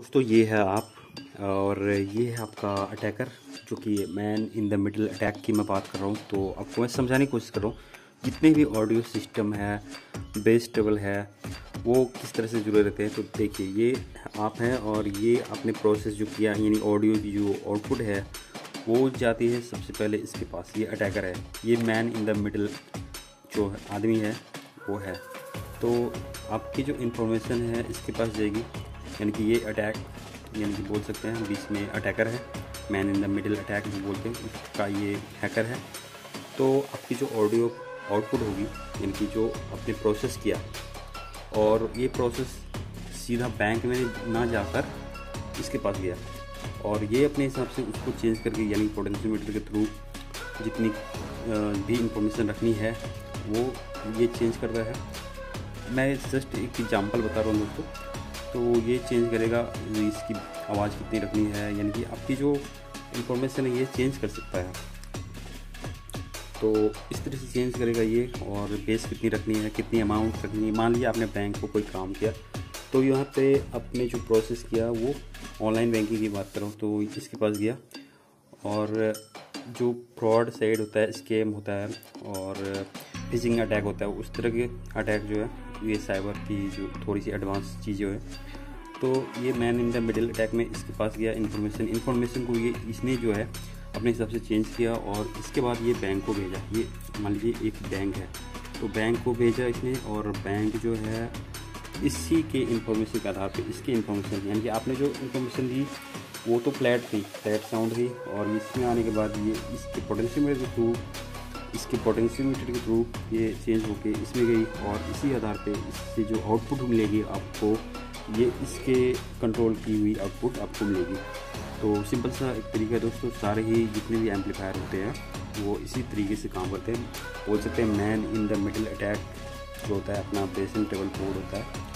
दोस्तों, ये है आप, और ये है आपका अटैकर जो कि man in the middle attack की मैं बात कर रहा हूँ। तो आपको मैं समझाने की कोशिश कर रहा हूँ, जितने भी ऑडियो सिस्टम है बेस टेबल है, वो किस तरह से जुड़े रहते हैं तो देखिए, ये आप हैं, और ये आपने प्रोसेस जो किया, यानी ऑडियो की जो आउटपुट है, वो जाती है सबसे पहले इसके पास। ये अटैकर है, ये मैन इन द मिडल जो आदमी है, वो है। तो आपकी जो इन्फॉर्मेशन है, इसके पास जाएगी। यानी कि ये अटैक यानी कि बोल सकते हैं, बीच में अटैकर है। Man in the middle attack जो बोलते हैं, उसका ये हैकर है। तो आपकी जो ऑडियो आउटपुट होगी, यानी कि जो आपने प्रोसेस किया, और ये प्रोसेस सीधा बैंक में ना जाकर इसके पास गया। और ये अपने हिसाब से उसको चेंज करके, यानी पोटेंशियोमीटर के थ्रू जितनी भी इंफॉर्मेशन रखनी है, वो ये चेंज करता है। मैं जस्ट एक एग्जांपल बता रहा हूँ दोस्तों। तो ये चेंज करेगा इसकी आवाज़ कितनी रखनी है, यानी कि आपकी जो इंफॉर्मेशन है ये चेंज कर सकता है। तो इस तरह से चेंज करेगा ये, और बेस कितनी रखनी है, कितनी अमाउंट रखनी है। मान लिया आपने बैंक को कोई काम किया तो यहाँ पे आपने जो प्रोसेस किया वो ऑनलाइन बैंकिंग की बात करूँ तो इसके पास गया? और जो फ्रॉड साइड होता है स्कैम होता है, और फिजिंग अटैक होता है, उस तरह के अटैक जो है, ये साइबर की जो थोड़ी सी एडवांस चीज़ें है। तो ये man in the middle attack में इसके पास गया इन्फॉर्मेशन इन्फॉर्मेशन को ये, इसने जो है, अपने हिसाब से चेंज किया और इसके बाद ये बैंक को भेजा। ये, मान लीजिए एक बैंक है। तो बैंक को भेजा इसने और बैंक जो है, इसी के इन्फॉर्मेशन के आधार पर इसके इन्फॉर्मेशन यानी कि आपने जो इन्फॉर्मेशन दी, वो तो फ्लैट थी फ्लैट साउंड थी और इसमें आने के बाद ये, इसके पोटेंशियोमीटर के थ्रू इसके पोटेंशियोमीटर के थ्रू ये चेंज होके इसमें गई और इसी आधार पे इससे जो आउटपुट मिलेगी आपको, ये इसके कंट्रोल की हुई आउटपुट आपको मिलेगी। तो सिंपल सा एक तरीका है दोस्तों, सारे ही जितने भी एम्पलीफायर होते हैं, वो इसी तरीके से काम करते हैं। बोल सकते हैं man in the middle attack जो होता है, अपना बेसिन टेबल बोर्ड होता है।